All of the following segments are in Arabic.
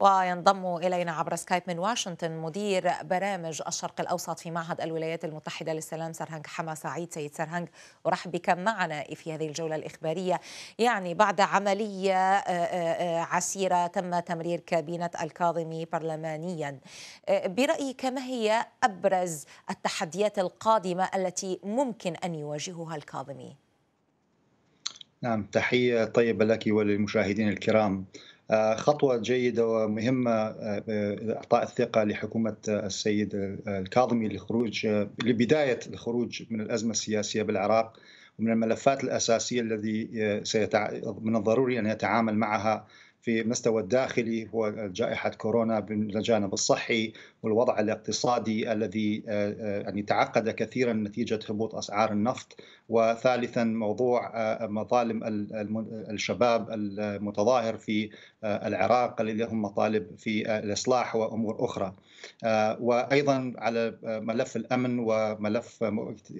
وينضم إلينا عبر سكايب من واشنطن مدير برامج الشرق الأوسط في معهد الولايات المتحدة للسلام سرهنج حما سعيد. سيد سرهنج أرحب بك معنا في هذه الجولة الإخبارية. يعني بعد عملية آه، آه، آه، عسيرة تم تمرير كابينة الكاظمي برلمانيا. برأيك ما هي أبرز التحديات القادمة التي ممكن أن يواجهها الكاظمي؟ نعم تحية طيبة لك وللمشاهدين الكرام. خطوة جيدة ومهمة آه، إعطاء الثقة لحكومة السيد الكاظمي لخروج لبداية الخروج من الأزمة السياسية بالعراق ومن الملفات الأساسية الذي آه،. من الضروري أن يتعامل معها في المستوى الداخلي هو جائحة كورونا بالجانب الصحي والوضع الاقتصادي الذي آه، آه، يعني تعقد كثيرا نتيجة هبوط أسعار النفط. وثالثا موضوع آه، مظالم الشباب المتظاهر في العراق الذي لهم مطالب في الإصلاح وأمور أخرى. وأيضا على ملف الأمن وملف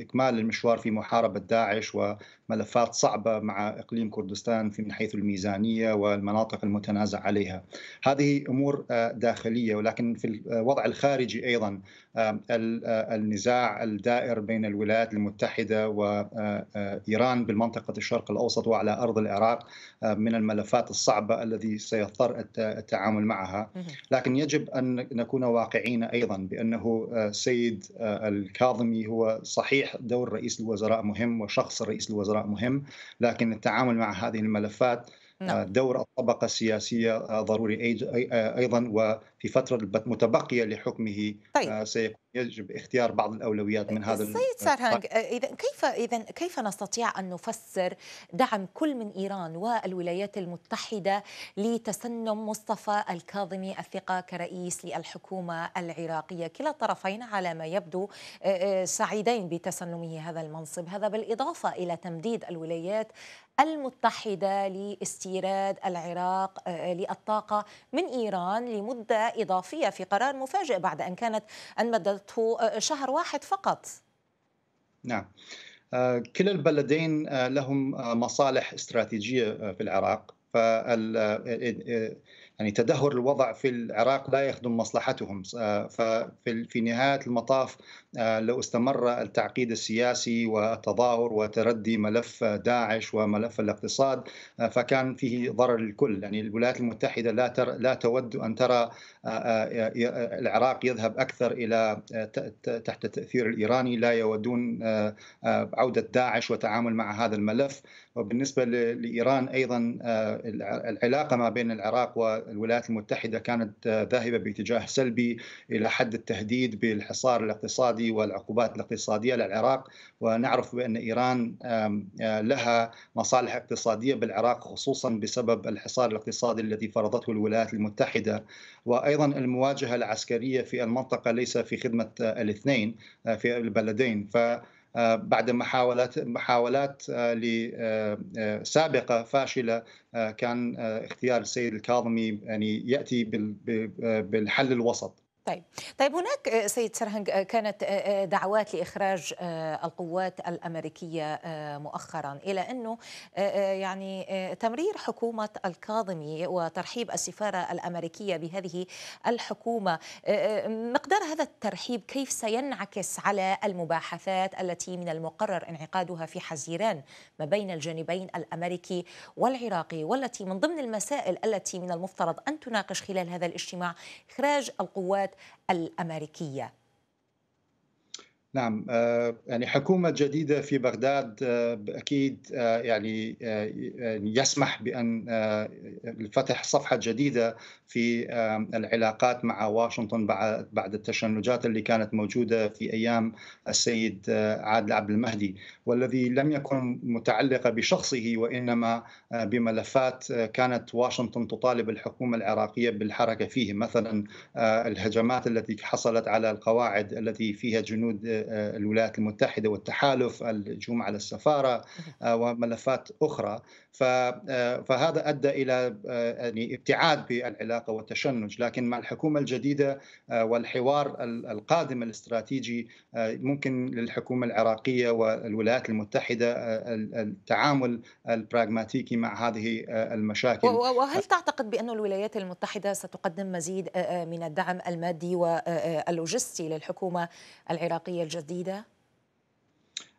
إكمال المشوار في محاربة داعش وملفات صعبة مع إقليم كردستان من حيث الميزانية والمناطق المتنازع عليها هذه أمور داخلية ولكن في الوضع الخارجي أيضا النزاع الدائر بين الولايات المتحدة وايران بالمنطقة الشرق الأوسط وعلى أرض العراق من الملفات الصعبة الذي سيضطر التعامل معها لكن يجب أن نكون واقعين أيضا بأنه سيد الكاظمي هو صحيح دور رئيس الوزراء مهم وشخص رئيس الوزراء مهم لكن التعامل مع هذه الملفات. دور الطبقة السياسية ضروري أيضا وفي فترة متبقية لحكمه طيب. سيكون يجب اختيار بعض الأولويات من هذا السيد سارهانج إذا كيف إذا كيف نستطيع أن نفسر دعم كل من إيران والولايات المتحدة لتسنم مصطفى الكاظمي الثقة كرئيس للحكومة العراقية؟ كلا الطرفين على ما يبدو سعيدين بتسنمه هذا المنصب. هذا بالإضافة إلى تمديد الولايات المتحدة لاستيراد العراق للطاقة من إيران لمدة إضافية في قرار مفاجئ بعد أن كانت أن مدت مدته شهر واحد فقط. نعم. آه، كلا البلدين آه، لهم آه، مصالح استراتيجية في العراق. فال يعني تدهور الوضع في العراق لا يخدم مصلحتهم. ففي نهاية المطاف لو استمر التعقيد السياسي والتظاهر وتردي ملف داعش وملف الاقتصاد فكان فيه ضرر للكل. يعني الولايات المتحدة لا تر لا تود أن ترى العراق يذهب أكثر إلى تحت التأثير الإيراني. لا يودون عودة داعش وتعامل مع هذا الملف. وبالنسبة لإيران أيضا العلاقة ما بين العراق والولايات المتحدة كانت ذاهبة باتجاه سلبي إلى حد التهديد بالحصار الاقتصادي والعقوبات الاقتصادية للعراق. ونعرف بأن إيران لها مصالح اقتصادية بالعراق خصوصا بسبب الحصار الاقتصادي الذي فرضته الولايات المتحدة. وأيضا المواجهة العسكرية في المنطقة ليس في خدمة الاثنين في البلدين. ف بعد محاولات محاولات سابقة فاشلة كان اختيار السيد الكاظمي يعني يأتي بالحل الوسط. طيب. طيب هناك آه، سيد سرهنج آه، كانت آه، دعوات لإخراج القوات الأمريكية مؤخرا إلى أنه يعني تمرير حكومة الكاظمي وترحيب السفارة الأمريكية بهذه الحكومة. مقدار هذا الترحيب كيف سينعكس على المباحثات التي من المقرر انعقادها في حزيران ما بين الجانبين الأمريكي والعراقي؟ والتي من ضمن المسائل التي من المفترض أن تناقش خلال هذا الاجتماع إخراج القوات الأمريكية. نعم آه، يعني حكومة جديدة في بغداد آه، أكيد آه، يعني يسمح بأن فتح صفحة جديدة في العلاقات مع واشنطن بعد التشنجات اللي كانت موجودة في أيام السيد عادل عبد المهدي والذي لم يكن متعلقة بشخصه وإنما بملفات كانت واشنطن تطالب الحكومة العراقية بالحركة فيه مثلا الهجمات التي حصلت على القواعد التي فيها جنود الولايات المتحدة والتحالف الهجوم على السفارة وملفات أخرى. فهذا أدى إلى يعني ابتعاد بالعلاقة والتشنج. لكن مع الحكومة الجديدة والحوار القادم الاستراتيجي ممكن للحكومة العراقية والولايات المتحدة التعامل البراغماتيكي مع هذه المشاكل. وهل تعتقد بأن الولايات المتحدة ستقدم مزيد من الدعم المادي واللوجستي للحكومة العراقية الجديدة؟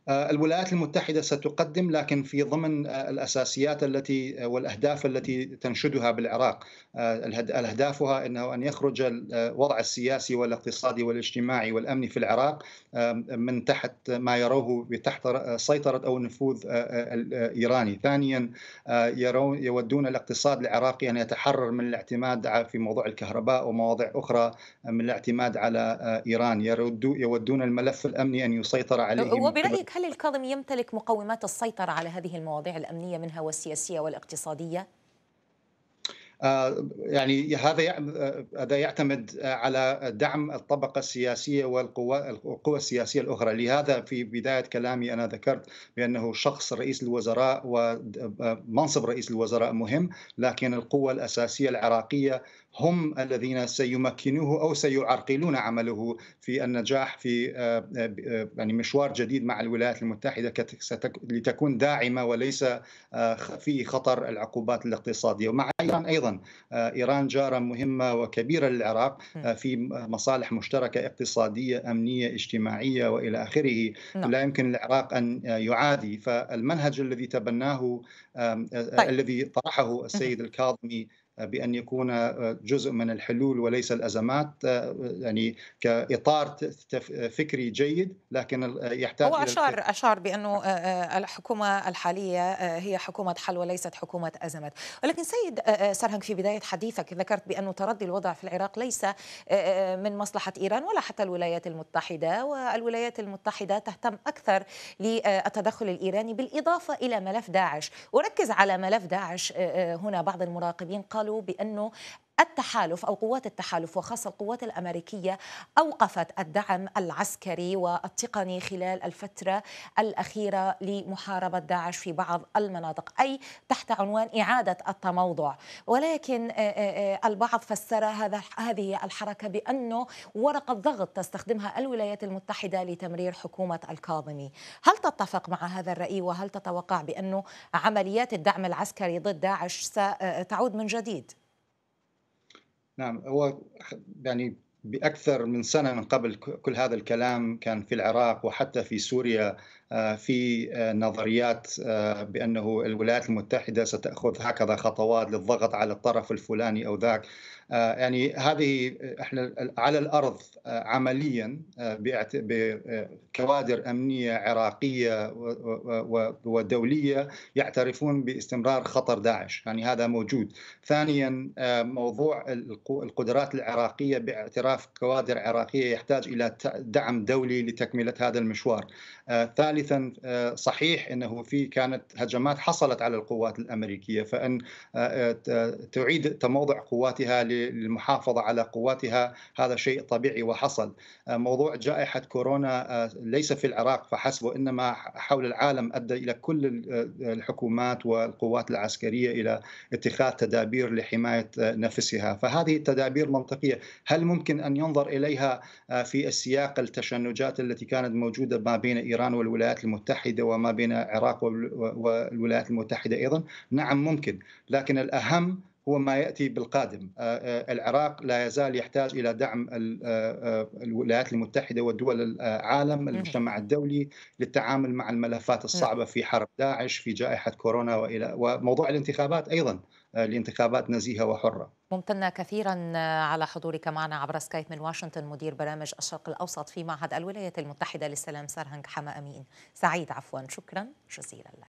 آه، الولايات المتحدة ستقدم لكن في ضمن آه، الأساسيات التي آه، والأهداف التي تنشدها بالعراق. أهدافها أنه أن يخرج الوضع السياسي والاقتصادي والاجتماعي والأمني في العراق من تحت ما يروه تحت سيطرة أو نفوذ الإيراني ثانيا يرون يودون الاقتصاد العراقي أن يتحرر من الاعتماد في موضوع الكهرباء ومواضيع أخرى من الاعتماد على إيران. يودون الملف الأمني أن يسيطر عليه وبرأيك هل الكاظم يمتلك مقومات السيطرة على هذه المواضيع الأمنية منها والسياسية والاقتصادية؟ آه، يعني هذا آه، هذا يعتمد على دعم الطبقة السياسية والقوى القوى السياسية الأخرى، لهذا في بداية كلامي أنا ذكرت بأنه شخص رئيس الوزراء ومنصب رئيس الوزراء مهم، لكن القوى الأساسية العراقية هم الذين سيمكنوه أو سيعرقلون عمله في النجاح في آه، آه، يعني مشوار جديد مع الولايات المتحدة لتكون داعمة وليس آه، في خطر العقوبات الاقتصادية. ومع إيران أيضا إيران جارة مهمة وكبيرة للعراق في مصالح مشتركة اقتصادية أمنية اجتماعية وإلى آخره. نعم. لا يمكن العراق أن يعادي. فالمنهج الذي تبناه طيب. الذي طرحه السيد الكاظمي بأن يكون جزء من الحلول وليس الأزمات يعني كإطار فكري جيد لكن يحتاج هو أشار أشار بأنه الحكومة الحالية هي حكومة حل وليست حكومة أزمات. ولكن سيد سرهنج في بداية حديثك ذكرت بأنه تردي الوضع في العراق ليس من مصلحة إيران ولا حتى الولايات المتحدة والولايات المتحدة تهتم أكثر للتدخل الإيراني بالإضافة إلى ملف داعش. وركز على ملف داعش هنا بعض المراقبين قالوا قالوا بأنه التحالف أو قوات التحالف وخاصة القوات الأمريكية أوقفت الدعم العسكري والتقني خلال الفترة الأخيرة لمحاربة داعش في بعض المناطق أي تحت عنوان إعادة التموضع. ولكن البعض فسر هذا هذه الحركة بأنه ورقه ضغط تستخدمها الولايات المتحدة لتمرير حكومة الكاظمي. هل تتفق مع هذا الرأي؟ وهل تتوقع بأنه عمليات الدعم العسكري ضد داعش ستعود من جديد؟ نعم هو يعني بأكثر من سنة من قبل كل هذا الكلام كان في العراق وحتى في سوريا. في آه، نظريات آه، بأنه الولايات المتحدة ستأخذ هكذا خطوات للضغط على الطرف الفلاني أو ذاك. يعني هذه إحنا على الأرض عمليا بكوادر أمنية عراقية ودولية يعترفون باستمرار خطر داعش. يعني هذا موجود. ثانيا موضوع القدرات العراقية باعتراف كوادر عراقية يحتاج إلى دعم دولي لتكملة هذا المشوار. ثالثا ثالثا آه، صحيح إنه في كانت هجمات حصلت على القوات الأمريكية فأن آه، آه، تعيد تموضع قواتها للمحافظة على قواتها هذا شيء طبيعي وحصل. موضوع جائحة كورونا ليس في العراق فحسب وانما حول العالم أدى إلى كل الحكومات والقوات العسكرية إلى اتخاذ تدابير لحماية نفسها. فهذه التدابير منطقية. هل ممكن أن ينظر إليها في السياق التشنجات التي كانت موجودة ما بين إيران والولايات الولايات المتحدة وما بين العراق والولايات المتحدة أيضا. نعم ممكن لكن الأهم هو ما يأتي بالقادم العراق لا يزال يحتاج إلى دعم الولايات المتحدة ودول العالم المجتمع الدولي للتعامل مع الملفات الصعبة في حرب داعش في جائحة كورونا وإلى وموضوع الانتخابات أيضا لانتخابات نزيهة وحرة. ممتنة كثيرا على حضورك معنا عبر سكايب من واشنطن مدير برامج الشرق الأوسط في معهد الولايات المتحدة للسلام سرهنج حما أمين. سعيد عفوا شكرا جزيلا لك.